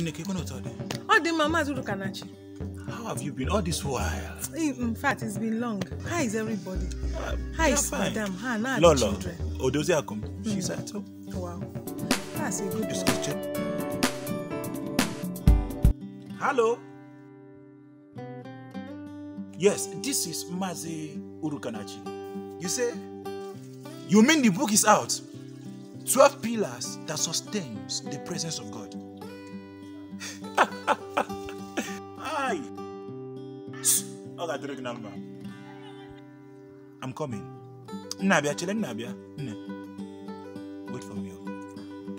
Nneke, go not Ọ dị mma Maazị Urukanachi. How have you been all this while? In fact, it's been long. How is everybody? Uh, How is fine. Madam? How now the Lolo, children? Odoziakum, she's at home. Wow. That's a good Just one. Hello. Yes, this is Mazi Urukanachi. You say? You mean the book is out? 12 pillars that sustains the presence of God. Hi. I got the number. I'm coming. Nabia, chile Nabia. Nne. Wait for me.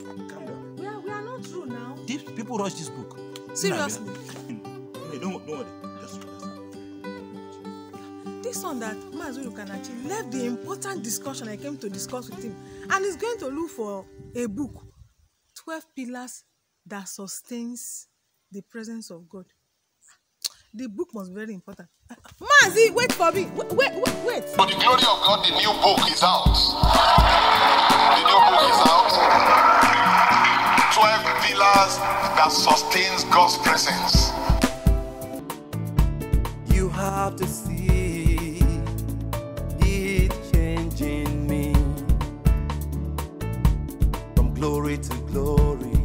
Calm down. We are, we are not through now. These people rush this book. Seriously. Nabia. Don't, don't worry. Just relax. This one that Maazị Urukanachi left the important discussion I came to discuss with him and he's going to look for a book 12 pillars that sustains the presence of God. The book was very important. Mazi, wait for me. Wait, wait, wait. For the glory of God, the new book is out. The new book is out. 12 pillars that sustains God's presence. You have to see it changing me from glory to glory.